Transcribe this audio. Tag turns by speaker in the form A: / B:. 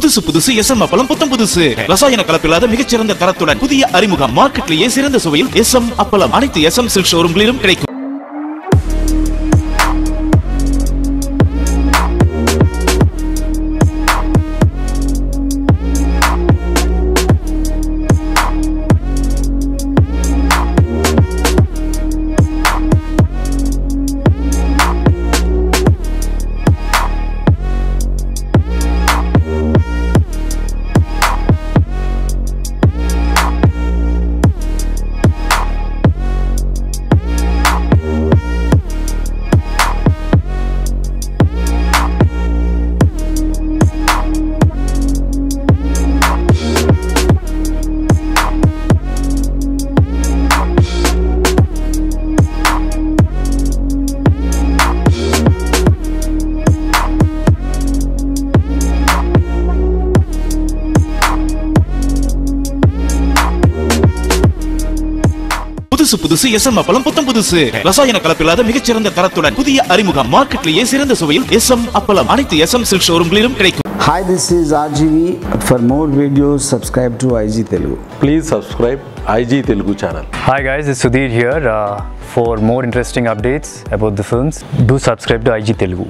A: புதுசு புதுசு S M அப்பளம் புத்தம் புதுசு. ரசாயன கலப்பில்லாத மிகச்சிறந்த தரத்துடன் புதிய அறிமுகம் மார்க்கெட்லேயே சிறந்த சுவையில் எஸ் எம் அப்பளம். அனைத்து எஸ் எம் சில்க் ஷோரூம்களிலும் கிடைக்கும். புதுசு புதுசு எஸ்எம் அப்பளம் புத்தம் புதுசு ரசாயன கலப்பில்லாத மிகச்சிறந்த தரத்துடன் புதிய அறிமுகம் மார்க்கெட்லேயே சிறந்த சுவையில் எஸ்எம் அப்பளம் அனைத்து எஸ்எம் சில்க் ஷோரூம்களிலும் கிடைக்கும்
B: Hi, this is RGV. For more videos, subscribe to IG Telugu.
C: Please subscribe IG Telugu channel.
D: Hi guys, it's Sudhir here. Uh, for more interesting updates about the films, do subscribe to IG Telugu.